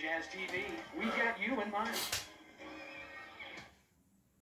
Jazz TV. We got you in mind.